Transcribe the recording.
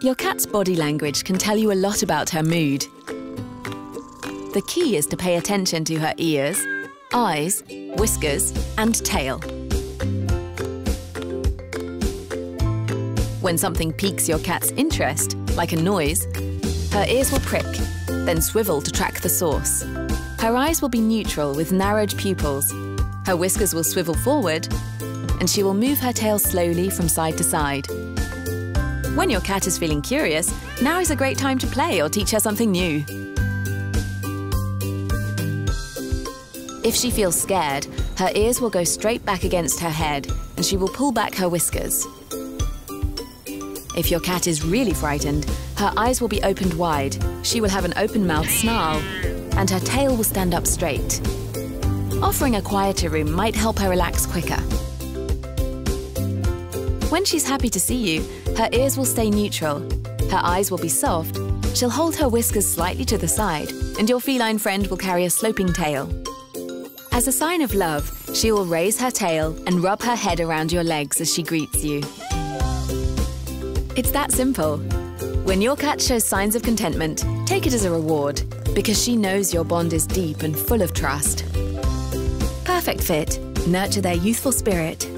Your cat's body language can tell you a lot about her mood. The key is to pay attention to her ears, eyes, whiskers and tail. When something piques your cat's interest, like a noise, her ears will prick, then swivel to track the source. Her eyes will be neutral with narrowed pupils. Her whiskers will swivel forward, and she will move her tail slowly from side to side. When your cat is feeling curious, now is a great time to play or teach her something new. If she feels scared, her ears will go straight back against her head and she will pull back her whiskers. If your cat is really frightened, her eyes will be opened wide, she will have an open mouth snarl, and her tail will stand up straight. Offering a quieter room might help her relax quicker. When she's happy to see you, her ears will stay neutral, her eyes will be soft, she'll hold her whiskers slightly to the side, and your feline friend will carry a sloping tail. As a sign of love, she will raise her tail and rub her head around your legs as she greets you. It's that simple. When your cat shows signs of contentment, take it as a reward because she knows your bond is deep and full of trust. Perfect Fit. Nurture their youthful spirit